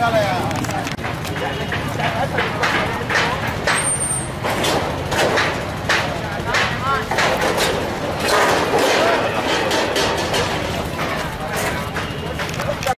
下来呀